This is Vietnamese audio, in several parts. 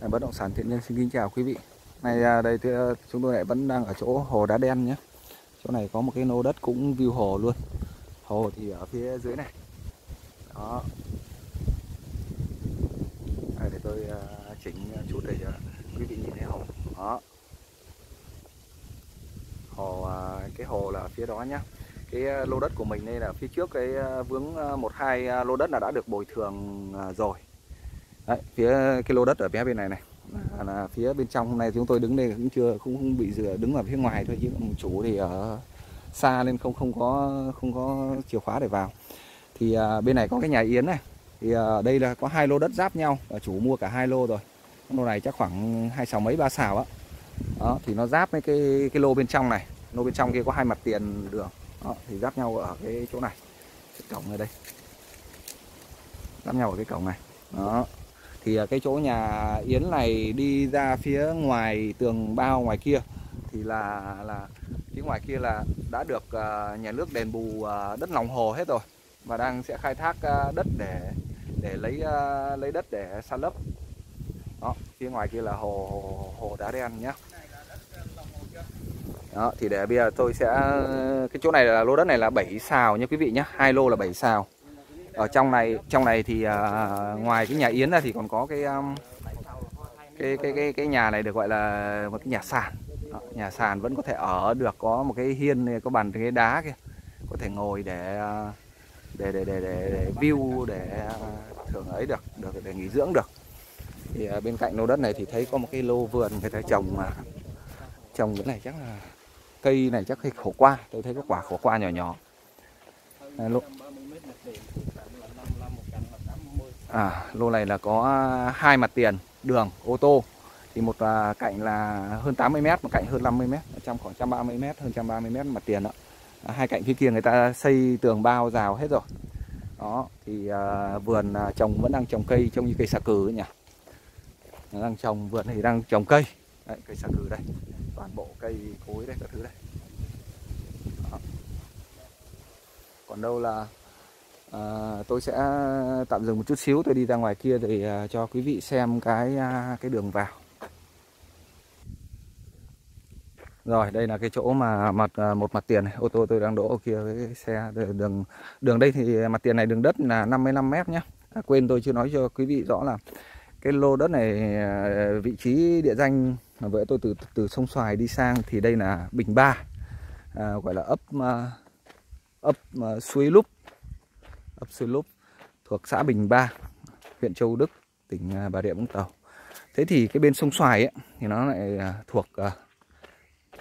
Bất động sản thiện nhân xin kính chào quý vị. Này à, đây thì, chúng tôi lại vẫn đang ở chỗ hồ đá đen nhé. Chỗ này có một cái nô đất cũng view hồ luôn. Hồ thì ở phía dưới này. Đó. Đây, để tôi à, chỉnh chút để quý vị nhìn thấy hồ. Đó. Hồ à, cái hồ là phía đó nhá. Cái lô đất của mình đây là phía trước cái vướng à, một hai à, lô đất là đã được bồi thường rồi. Đấy, phía cái lô đất ở phía bên này này. Là, là phía bên trong hôm nay chúng tôi đứng đây cũng chưa cũng không bị dựa đứng ở phía ngoài thôi chứ chủ thì ở xa nên không không có không có chìa khóa để vào. Thì à, bên này có cái nhà yến này. Thì à, đây là có hai lô đất giáp nhau và chủ mua cả hai lô rồi. Lô này chắc khoảng hai sáu mấy ba xào á. Đó thì nó giáp với cái cái lô bên trong này. Lô bên trong kia có hai mặt tiền đường. Đó, thì giáp nhau ở cái chỗ này. Cái cổng ở đây. Giáp nhau ở cái cổng này. Đó thì à, cái chỗ nhà Yến này đi ra phía ngoài tường bao ngoài kia thì là là phía ngoài kia là đã được uh, nhà nước đền bù uh, đất lòng hồ hết rồi và đang sẽ khai thác uh, đất để để lấy uh, lấy đất để san lấp. Đó phía ngoài kia là hồ hồ, hồ đá đen nhá. Đó thì để bây giờ tôi sẽ cái chỗ này là lô đất này là 7 xào nha quý vị nhé hai lô là 7 xào ở trong này trong này thì uh, ngoài cái nhà yến ra thì còn có cái um, cái cái cái cái nhà này được gọi là một cái nhà sàn. Đó, nhà sàn vẫn có thể ở được có một cái hiên có bàn ghế đá kia. Có thể ngồi để à, để để để để, để view để à, thưởng thường ấy được được để nghỉ dưỡng được. Thì uh, bên cạnh lô đất này thì thấy có một cái lô vườn người ta trồng mà trồng cái này chắc là cây này chắc cây khổ qua. Tôi thấy có quả khổ qua nhỏ nhỏ. Lô À, lô này là có à, hai mặt tiền đường ô tô thì một à, cạnh là hơn 80 mét, một cạnh hơn 50 mét, trong khoảng 130 mét, hơn 130 mét mặt tiền đó. À, hai cạnh phía kia người ta xây tường bao rào hết rồi. Đó, thì à, vườn à, trồng vẫn đang trồng cây trông như cây xà cừ nhỉ. Đang trồng vườn thì đang trồng cây. Đấy, cây xà cừ đây. Toàn bộ cây cối đây các thứ đây. Đó. Còn đâu là à, tôi sẽ tạm dừng một chút xíu tôi đi ra ngoài kia để à, cho quý vị xem cái à, cái đường vào. Rồi đây là cái chỗ mà mặt à, một mặt tiền này. Ô tô tôi đang đỗ ở kia với xe đường đường đây thì mặt tiền này đường đất là 55 mét nhé à, quên tôi chưa nói cho quý vị rõ là cái lô đất này vị trí địa danh với tôi từ từ sông xoài đi sang thì đây là bình ba à, gọi là ấp ấp suối lúc ấp Sư Lúp thuộc xã Bình Ba, huyện Châu Đức, tỉnh à, Bà Rịa Vũng Tàu. Thế thì cái bên sông Xoài ấy, thì nó lại à, thuộc à,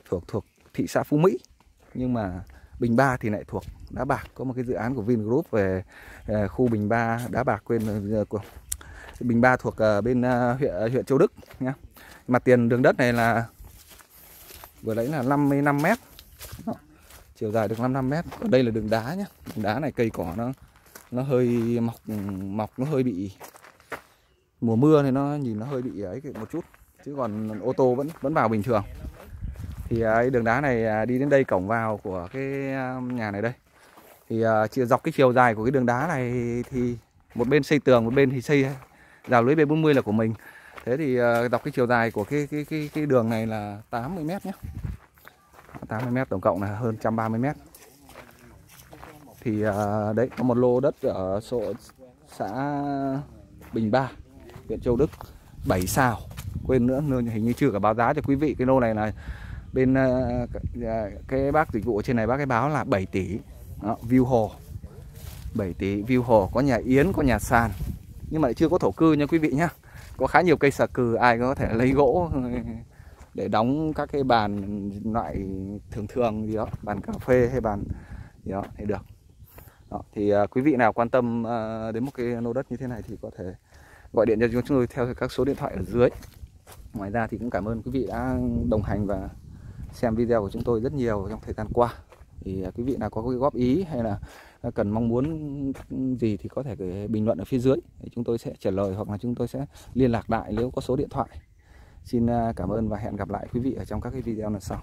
thuộc thuộc thị xã Phú Mỹ, nhưng mà Bình Ba thì lại thuộc Đá Bạc, có một cái dự án của Vingroup về khu Bình Ba Đá Bạc quên của Bình Ba thuộc bên huyện huyện Châu Đức nhá. Mặt tiền đường đất này là vừa lấy là 55 mét. Chiều dài được 55 mét. Còn đây là đường đá nhá. Đường đá này cây cỏ nó nó hơi mọc mọc nó hơi bị mùa mưa thì nó nhìn nó hơi bị ấy một chút. Chứ còn ô tô vẫn vẫn vào bình thường. Thì à, cái đường đá này à, đi đến đây cổng vào của cái à, nhà này đây. Thì uh, dọc cái chiều dài của cái đường đá này thì một bên xây tường một bên thì xây rào lưới B40 là của mình. Thế thì uh, dọc cái chiều dài của cái cái cái cái đường này là 80 mét nhé 80 mét tổng cộng là hơn 130 mét thì à, đấy có một lô đất ở số xã Bình Ba huyện Châu Đức 7 sao. Quên nữa hình như chưa cả báo giá cho quý vị. Cái lô này là bên à, cái à, bác dịch vụ ở trên này bác cái báo là 7 tỷ. Đó, view hồ. 7 tỷ view hồ. Có nhà yến có nhà sàn nhưng mà lại chưa có thổ cư nha quý vị nhá. Có khá nhiều cây xà cừ ai có thể lấy gỗ để đóng các cái bàn loại thường thường gì đó bàn cà phê hay bàn gì đó thì được đó, thì uh, quý vị nào quan tâm uh, đến một cái lô đất như thế này thì có thể gọi điện cho chúng tôi theo các số điện thoại ở dưới. Ngoài ra thì cũng cảm ơn quý vị đã đồng hành và xem video của chúng tôi rất nhiều trong thời gian qua. Thì uh, quý vị nào có cái góp ý hay là cần mong muốn gì thì có thể bình luận ở phía dưới. Để chúng tôi sẽ trả lời hoặc là chúng tôi sẽ liên lạc lại nếu có số điện thoại. Xin cảm ơn và hẹn gặp lại quý vị ở trong các cái video lần sau.